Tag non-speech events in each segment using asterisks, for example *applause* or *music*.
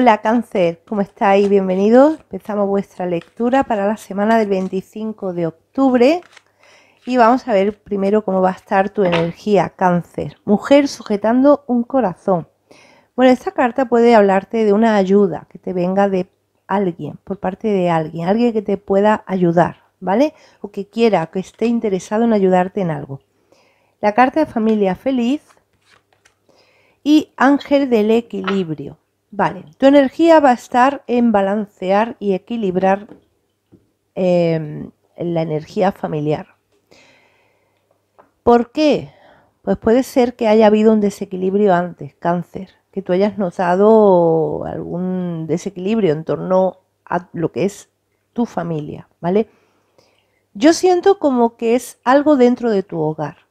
Hola cáncer, ¿cómo estáis? Bienvenidos. Empezamos vuestra lectura para la semana del 25 de octubre y vamos a ver primero cómo va a estar tu energía cáncer. Mujer sujetando un corazón. Bueno, esta carta puede hablarte de una ayuda que te venga de alguien, por parte de alguien, alguien que te pueda ayudar, ¿vale? O que quiera, que esté interesado en ayudarte en algo. La carta de familia feliz y ángel del equilibrio. Vale, tu energía va a estar en balancear y equilibrar em, la energía familiar. ¿Por qué? Pues puede ser que haya habido un desequilibrio antes, cáncer, que tú hayas notado algún desequilibrio en torno a lo que es tu familia, ¿vale? Yo siento como que es algo dentro de tu hogar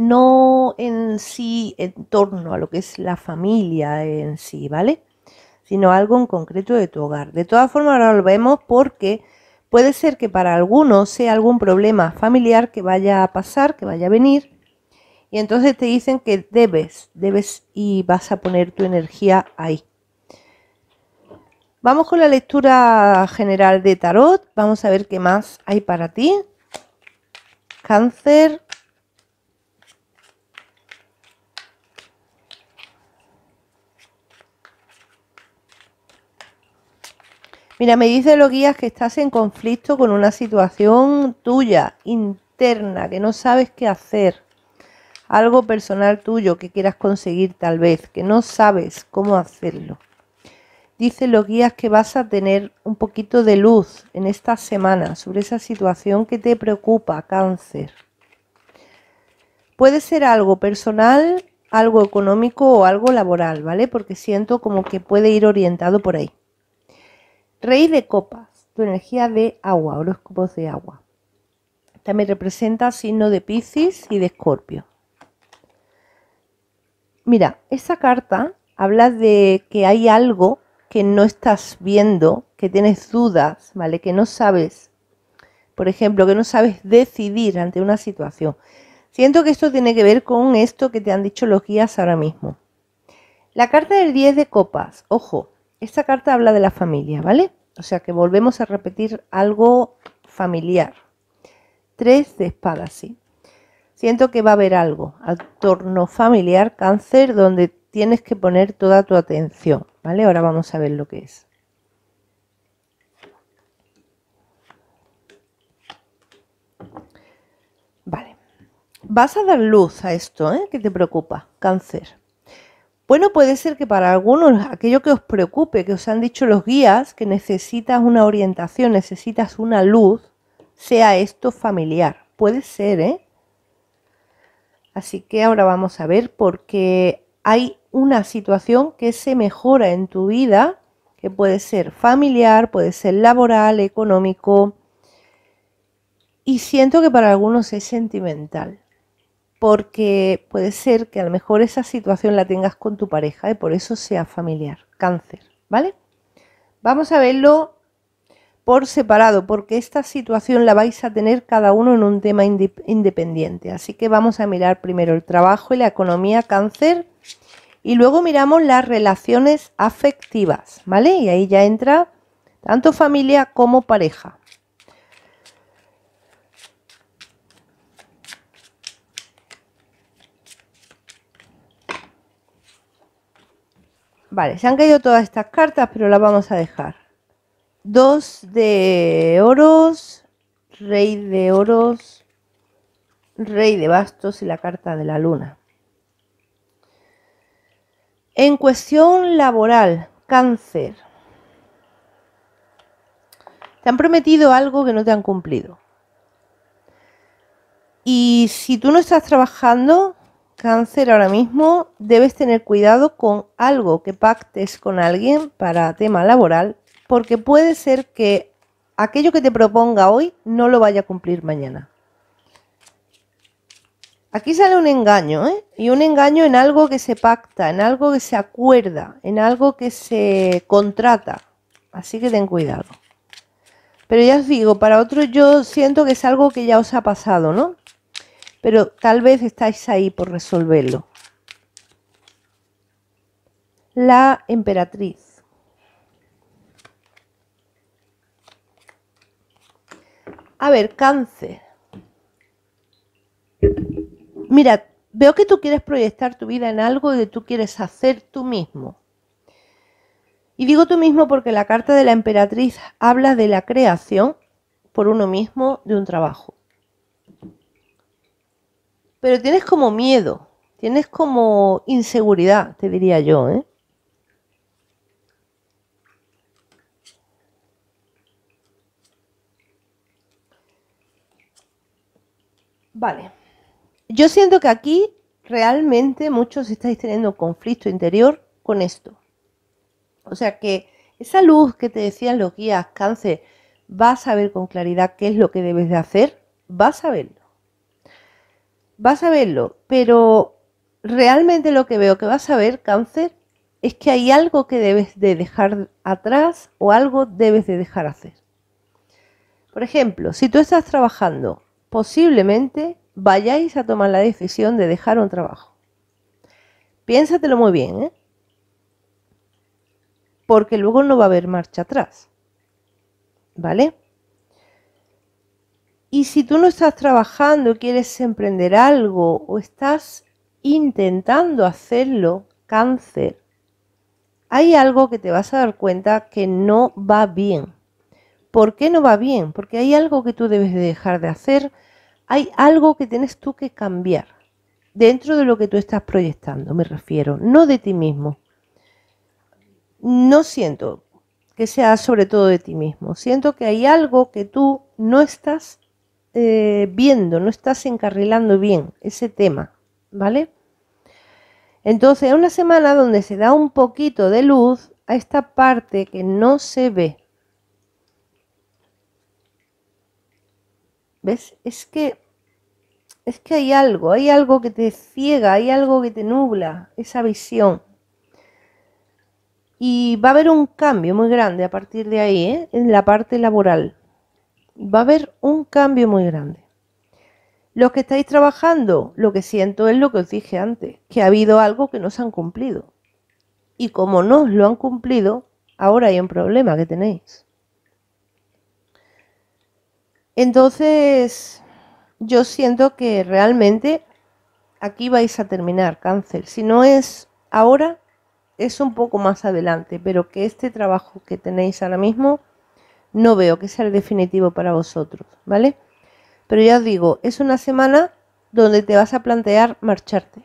no en sí en torno a lo que es la familia en sí, ¿vale? Sino algo en concreto de tu hogar. De todas formas, ahora lo vemos porque puede ser que para algunos sea algún problema familiar que vaya a pasar, que vaya a venir, y entonces te dicen que debes, debes y vas a poner tu energía ahí. Vamos con la lectura general de Tarot. Vamos a ver qué más hay para ti. Cáncer, Mira, me dice los guías que estás en conflicto con una situación tuya, interna, que no sabes qué hacer. Algo personal tuyo que quieras conseguir tal vez, que no sabes cómo hacerlo. Dice los guías que vas a tener un poquito de luz en esta semana sobre esa situación que te preocupa, cáncer. Puede ser algo personal, algo económico o algo laboral, ¿vale? Porque siento como que puede ir orientado por ahí. Rey de copas, tu energía de agua, horóscopos de agua. También representa signo de Pisces y de Escorpio. Mira, esa carta habla de que hay algo que no estás viendo, que tienes dudas, ¿vale? Que no sabes, por ejemplo, que no sabes decidir ante una situación. Siento que esto tiene que ver con esto que te han dicho los guías ahora mismo. La carta del 10 de copas, ojo, esta carta habla de la familia, ¿vale? O sea que volvemos a repetir algo familiar. Tres de espadas, sí. Siento que va a haber algo al torno familiar, cáncer, donde tienes que poner toda tu atención, ¿vale? Ahora vamos a ver lo que es. Vale. Vas a dar luz a esto, ¿eh? Que te preocupa, cáncer. Bueno, puede ser que para algunos aquello que os preocupe, que os han dicho los guías, que necesitas una orientación, necesitas una luz, sea esto familiar. Puede ser, ¿eh? Así que ahora vamos a ver porque hay una situación que se mejora en tu vida, que puede ser familiar, puede ser laboral, económico, y siento que para algunos es sentimental porque puede ser que a lo mejor esa situación la tengas con tu pareja y por eso sea familiar, cáncer, ¿vale? Vamos a verlo por separado, porque esta situación la vais a tener cada uno en un tema independiente. Así que vamos a mirar primero el trabajo y la economía cáncer y luego miramos las relaciones afectivas, ¿vale? Y ahí ya entra tanto familia como pareja. Vale, se han caído todas estas cartas, pero las vamos a dejar. Dos de oros, rey de oros, rey de bastos y la carta de la luna. En cuestión laboral, cáncer. Te han prometido algo que no te han cumplido. Y si tú no estás trabajando, cáncer ahora mismo, debes tener cuidado con algo que pactes con alguien para tema laboral, porque puede ser que aquello que te proponga hoy no lo vaya a cumplir mañana. Aquí sale un engaño, ¿eh? Y un engaño en algo que se pacta, en algo que se acuerda, en algo que se contrata. Así que ten cuidado. Pero ya os digo, para otros yo siento que es algo que ya os ha pasado, ¿no? Pero tal vez estáis ahí por resolverlo. la emperatriz. A ver, cáncer. Mira, veo que tú quieres proyectar tu vida en algo que tú quieres hacer tú mismo. Y digo tú mismo porque la carta de la emperatriz habla de la creación por uno mismo de un trabajo. Pero tienes como miedo, tienes como inseguridad, te diría yo. ¿eh? Vale. Yo siento que aquí realmente muchos estáis teniendo conflicto interior con esto. O sea que esa luz que te decían los guías cáncer, vas a ver con claridad qué es lo que debes de hacer, vas a verlo. Vas a verlo, pero realmente lo que veo que vas a ver, cáncer, es que hay algo que debes de dejar atrás o algo debes de dejar hacer. Por ejemplo, si tú estás trabajando, posiblemente vayáis a tomar la decisión de dejar un trabajo. Piénsatelo muy bien, ¿eh? porque luego no va a haber marcha atrás. ¿Vale? Y si tú no estás trabajando, quieres emprender algo o estás intentando hacerlo, cáncer, hay algo que te vas a dar cuenta que no va bien. ¿Por qué no va bien? Porque hay algo que tú debes de dejar de hacer, hay algo que tienes tú que cambiar dentro de lo que tú estás proyectando, me refiero, no de ti mismo no siento que sea sobre todo de ti mismo. Siento que hay algo que tú no estás eh, viendo, no estás encarrilando bien ese tema, ¿vale? Entonces es una semana donde se da un poquito de luz a esta parte que no se ve. ¿Ves? Es que es que hay algo, hay algo que te ciega, hay algo que te nubla esa visión. Y va a haber un cambio muy grande a partir de ahí, ¿eh? en la parte laboral. Va a haber un cambio muy grande. Los que estáis trabajando, lo que siento es lo que os dije antes, que ha habido algo que no se han cumplido. Y como no os lo han cumplido, ahora hay un problema que tenéis. Entonces, yo siento que realmente aquí vais a terminar cáncer. Si no es ahora, es un poco más adelante, pero que este trabajo que tenéis ahora mismo no veo que sea el definitivo para vosotros, ¿vale? Pero ya os digo, es una semana donde te vas a plantear marcharte.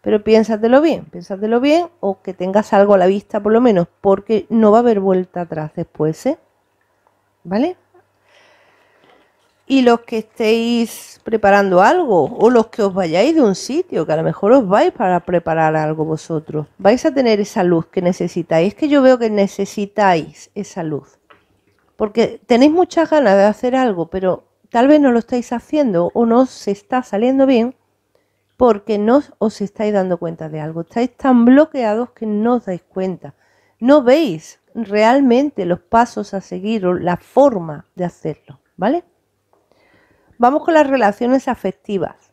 Pero piénsatelo bien, piénsatelo bien o que tengas algo a la vista por lo menos, porque no va a haber vuelta atrás después, ¿eh? ¿Vale? y los que estéis preparando algo o los que os vayáis de un sitio, que a lo mejor os vais para preparar algo vosotros, vais a tener esa luz que necesitáis. Es que yo veo que necesitáis esa luz, porque tenéis muchas ganas de hacer algo, pero tal vez no lo estáis haciendo o no se está saliendo bien porque no os estáis dando cuenta de algo. Estáis tan bloqueados que no os dais cuenta. No veis realmente los pasos a seguir o la forma de hacerlo, ¿vale? Vamos con las relaciones afectivas.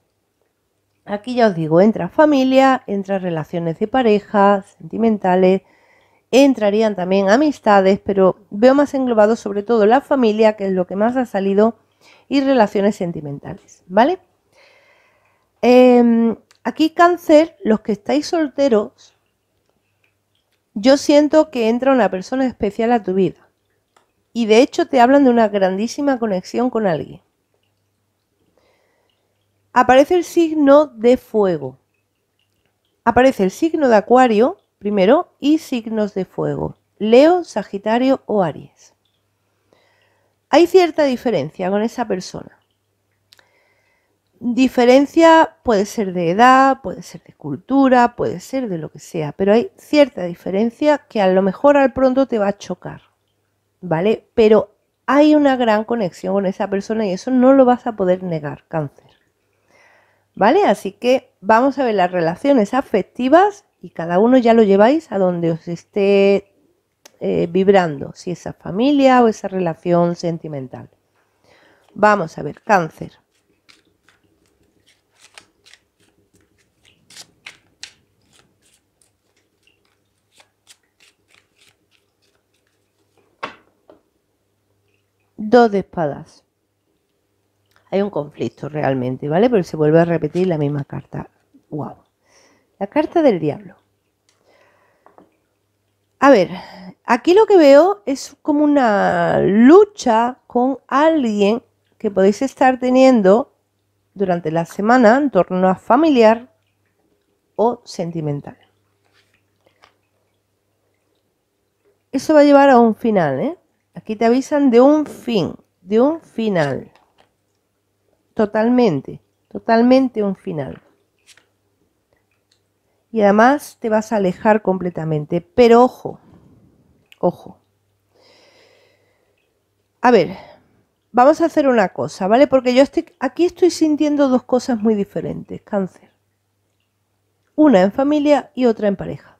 Aquí ya os digo, entra familia, entra relaciones de pareja, sentimentales, entrarían también amistades, pero veo más englobado sobre todo la familia, que es lo que más ha salido, y relaciones sentimentales, ¿vale? Em, aquí cáncer, los que estáis solteros, yo siento que entra una persona especial a tu vida. Y de hecho te hablan de una grandísima conexión con alguien aparece el signo de fuego. Aparece el signo de Acuario primero y signos de fuego. Leo, Sagitario o Aries. Hay cierta diferencia con esa persona. Diferencia puede ser de edad, puede ser de cultura, puede ser de lo que sea, pero hay cierta diferencia que a lo mejor al pronto te va a chocar, ¿vale? Pero hay una gran conexión con esa persona y eso no lo vas a poder negar, cáncer. ¿Vale? Así que vamos a ver las relaciones afectivas y cada uno ya lo lleváis a donde os esté eh, vibrando, si esa familia o esa relación sentimental. Vamos a ver, cáncer. Dos de espadas. Hay un conflicto realmente, ¿vale? Pero se vuelve a repetir la misma carta. ¡Wow! La carta del diablo. A ver, aquí lo que veo es como una lucha con alguien que podéis estar teniendo durante la semana en torno a familiar o sentimental. Eso va a llevar a un final, ¿eh? Aquí te avisan de un fin, de un final. Totalmente, totalmente un final. Y además te vas a alejar completamente. Pero ojo, ojo. A ver, vamos a hacer una cosa, ¿vale? Porque yo estoy, aquí estoy sintiendo dos cosas muy diferentes, cáncer. Una en familia y otra en pareja.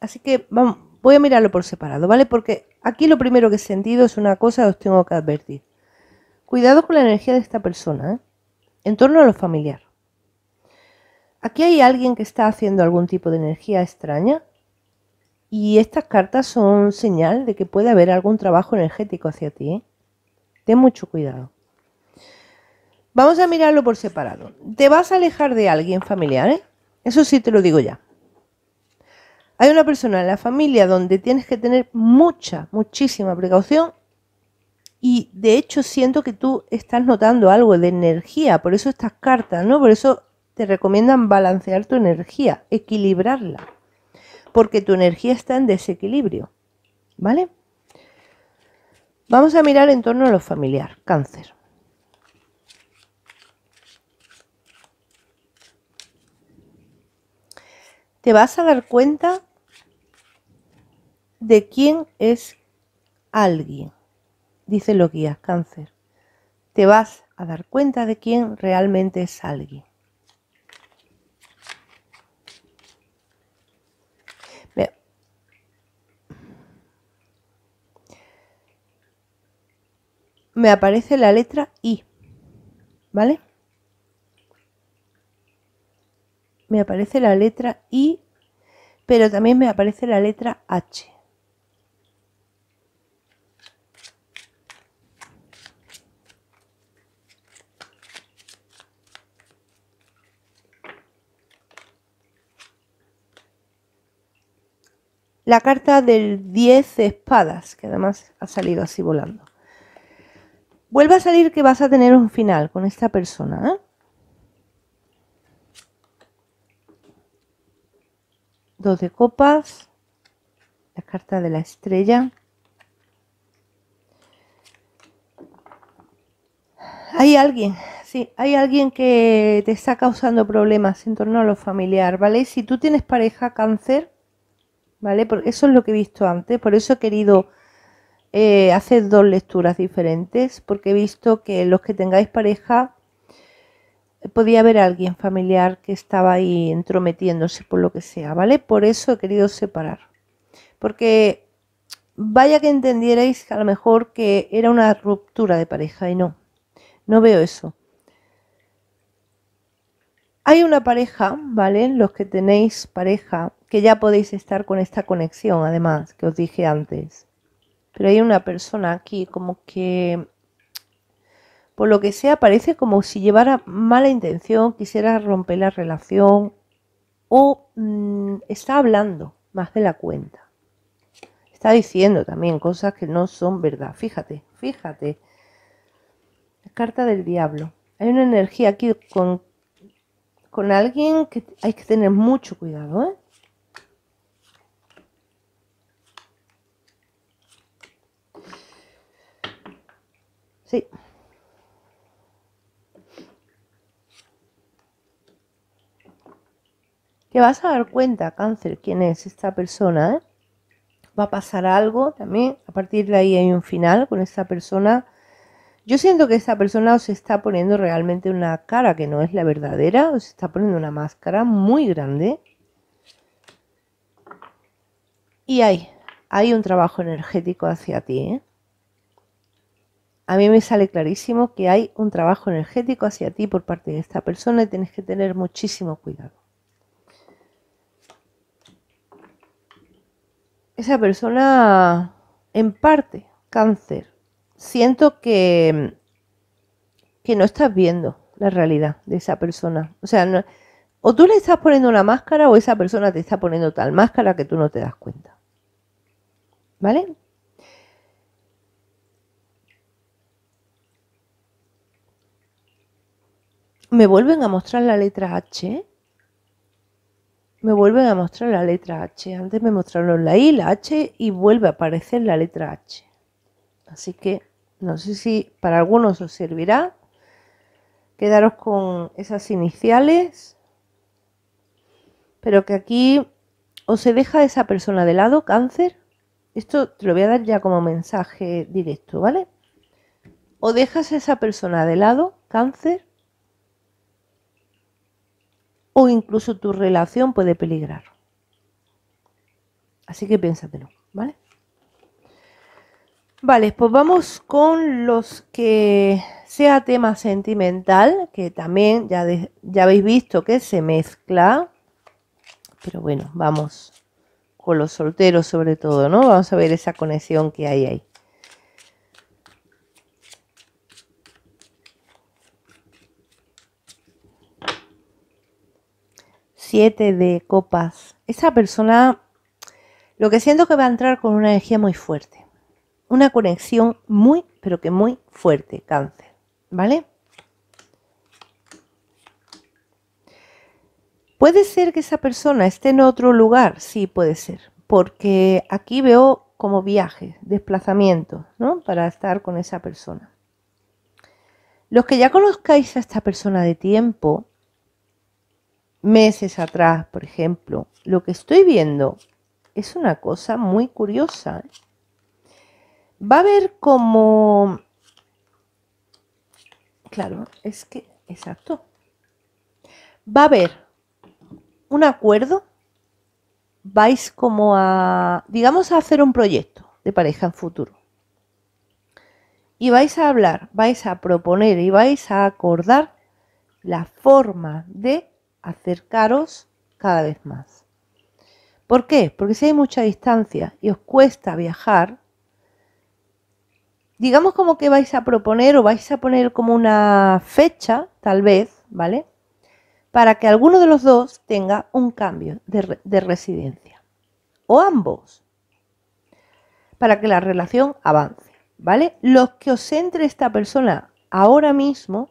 Así que vamos, voy a mirarlo por separado, ¿vale? Porque aquí lo primero que he sentido es una cosa que os tengo que advertir. Cuidado con la energía de esta persona, ¿eh? En torno a lo familiar. Aquí hay alguien que está haciendo algún tipo de energía extraña y estas cartas son señal de que puede haber algún trabajo energético hacia ti. ¿eh? Ten mucho cuidado. Vamos a mirarlo por separado. ¿Te vas a alejar de alguien familiar? ¿eh? Eso sí te lo digo ya. Hay una persona en la familia donde tienes que tener mucha, muchísima precaución y de hecho siento que tú estás notando algo de energía, por eso estas cartas, ¿no? Por eso te recomiendan balancear tu energía, equilibrarla, porque tu energía está en desequilibrio, ¿vale? Vamos a mirar en torno a lo familiar, cáncer. Te vas a dar cuenta de quién es alguien, dice los guías cáncer. Te vas a dar cuenta de quién realmente es alguien. Me aparece la letra I, ¿vale? Me aparece la letra I, pero también me aparece la letra H. la carta del 10 de espadas, que además ha salido así volando. Vuelve a salir que vas a tener un final con esta persona. ¿eh? Dos de copas, la carta de la estrella. Hay alguien, sí, hay alguien que te está causando problemas en torno a lo familiar, ¿vale? Si tú tienes pareja cáncer, ¿vale? Porque eso es lo que he visto antes, por eso he querido eh, dos lecturas diferentes, porque he visto que los que tengáis pareja podía haber alguien familiar que estaba ahí entrometiéndose por lo que sea, ¿vale? Por eso he querido separar. Porque vaya que entendierais a lo mejor que era una ruptura de pareja y no, no veo eso. Hay una pareja, ¿vale? Los que tenéis pareja, que ya podéis estar con esta conexión, además, que os dije antes. Pero hay una persona aquí como que, por lo que sea, parece como si llevara mala intención, quisiera romper la relación o mm, está hablando más de la cuenta. Está diciendo también cosas que no son verdad. Fíjate, fíjate. Carta del diablo. Hay una energía aquí con con alguien que hay que tener mucho cuidado, ¿eh? Sí. Te vas a dar cuenta, cáncer, quién es esta persona, ¿eh? Va a pasar algo también. A partir de ahí hay un final con esta persona yo siento que esta persona os está poniendo realmente una cara que no es la verdadera, os está poniendo una máscara muy grande. Y hay, hay un trabajo energético hacia ti. ¿eh? A mí me sale clarísimo que hay un trabajo energético hacia ti por parte de esta persona y tienes que tener muchísimo cuidado. Esa persona, en parte, cáncer, siento que, que no estás viendo la realidad de esa persona. O sea, o tú le estás poniendo una máscara o esa persona te está poniendo tal máscara que tú no te das cuenta. ¿Vale? Me vuelven a mostrar la letra H. Me vuelven a mostrar la letra H. Antes me mostraron la I, la H y vuelve a aparecer la letra H. Así que no sé si para algunos os servirá. Quedaros con esas iniciales. Pero que aquí os se deja esa persona de lado, cáncer. Esto te lo voy a dar ya como mensaje directo, ¿vale? O dejas a esa persona de lado, cáncer, o incluso tu relación puede peligrar. Así que piénsatelo, ¿vale? Vale, pues vamos con los que sea tema sentimental, que también ya, ya habéis visto que se mezcla. Pero bueno, vamos con los solteros sobre todo, ¿no? Vamos a ver esa conexión que hay ahí. Siete de copas. Esa persona, lo que siento que va a entrar con una energía muy fuerte. Una conexión muy, pero que muy fuerte, cáncer. ¿Vale? ¿Puede ser que esa persona esté en otro lugar? Sí, puede ser, porque aquí veo como viaje, desplazamiento, ¿no? Para estar con esa persona. Los que ya conozcáis a esta persona de tiempo, meses atrás, por ejemplo, lo que estoy viendo es una cosa muy curiosa. Va a haber como... Claro, es que, exacto. Va a haber un acuerdo, vais como a, digamos, a hacer un proyecto de pareja en futuro. Y vais a hablar, vais a proponer y vais a acordar la forma de acercaros cada vez más. ¿Por qué? Porque si hay mucha distancia y os cuesta viajar, digamos como que vais a proponer o vais a poner como una fecha, tal vez, ¿vale? para que alguno de los dos tenga un cambio de, residencia. O ambos. Para que la relación avance. ¿Vale? Los que os entre esta persona ahora mismo,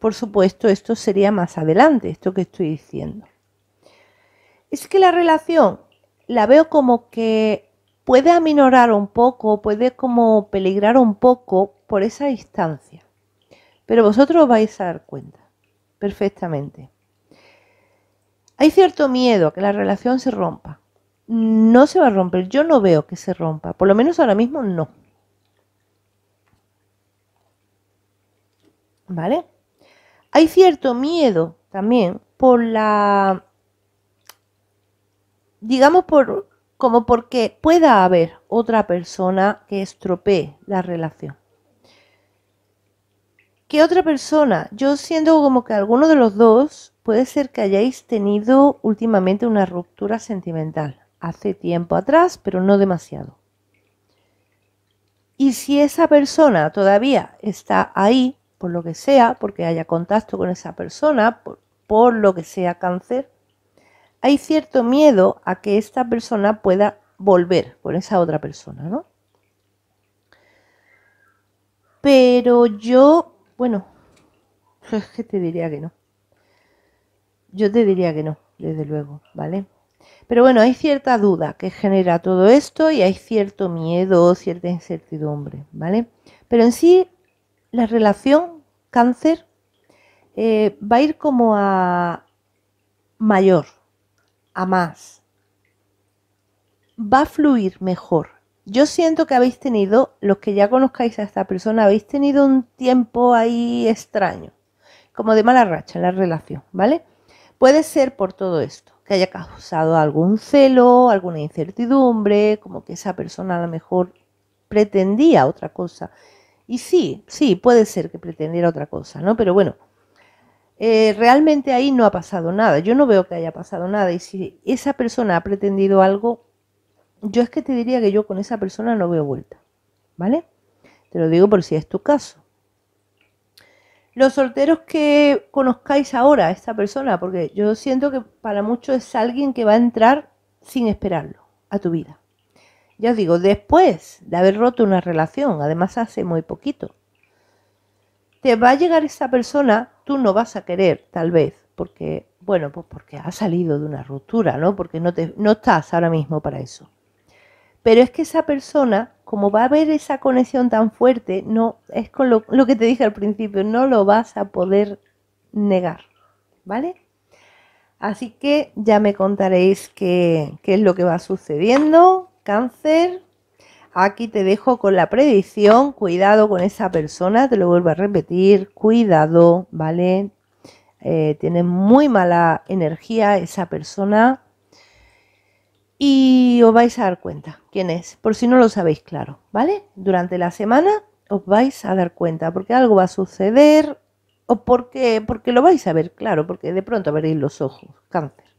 por supuesto, esto sería más adelante, esto que estoy diciendo. Es que la relación la veo como que puede aminorar un poco, puede como peligrar un poco por esa distancia. Pero vosotros vais a dar cuenta perfectamente. Hay cierto miedo a que la relación se rompa. No se va a romper, yo no veo que se rompa, por lo menos ahora mismo no. ¿Vale? Hay cierto miedo también por la, digamos, por, como porque pueda haber otra persona que estropee la relación que otra persona. Yo siento como que alguno de los dos puede ser que hayáis tenido últimamente una ruptura sentimental. Hace tiempo atrás, pero no demasiado. Y si esa persona todavía está ahí, por lo que sea, porque haya contacto con esa persona, por, por lo que sea cáncer, hay cierto miedo a que esta persona pueda volver con esa otra persona, ¿no? Pero yo bueno, *laughs* es que te diría que no. Yo te diría que no, desde luego, ¿vale? Pero bueno, hay cierta duda que genera todo esto y hay cierto miedo, cierta incertidumbre, ¿vale? Pero en sí, la relación cáncer eh, va a ir como a mayor, a más. Va a fluir mejor, yo siento que habéis tenido, los que ya conozcáis a esta persona, habéis tenido un tiempo ahí extraño, como de mala racha en la relación, ¿vale? Puede ser por todo esto, que haya causado algún celo, alguna incertidumbre, como que esa persona a lo mejor pretendía otra cosa. Y sí, sí, puede ser que pretendiera otra cosa, ¿no? Pero bueno, eh, realmente ahí no ha pasado nada. Yo no veo que haya pasado nada. Y si esa persona ha pretendido algo, yo es que te diría que yo con esa persona no veo vuelta, ¿vale? Te lo digo por si es tu caso. Los solteros que conozcáis ahora a esta persona, porque yo siento que para muchos es alguien que va a entrar sin esperarlo a tu vida. Ya os digo, después de haber roto una relación, además hace muy poquito, te va a llegar esa persona, tú no vas a querer, tal vez, porque, bueno, pues porque ha salido de una ruptura, ¿no? Porque no, te, no estás ahora mismo para eso. Pero es que esa persona, como va a haber esa conexión tan fuerte, no es con lo, que te dije al principio, no lo vas a poder negar, ¿vale? Así que ya me contaréis qué es lo que va sucediendo. Cáncer, aquí te dejo con la predicción, cuidado con esa persona, te lo vuelvo a repetir, cuidado, ¿vale? Eh, tiene muy mala energía esa persona y os vais a dar cuenta quién es, por si no lo sabéis claro, ¿vale? Durante la semana os vais a dar cuenta porque algo va a suceder o porque, porque lo vais a ver claro, porque de pronto veréis los ojos, cáncer.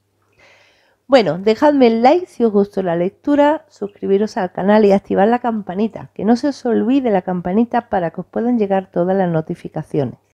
Bueno, dejadme el like si os gustó la lectura, suscribiros al canal y activar la campanita, que no se os olvide la campanita para que os puedan llegar todas las notificaciones.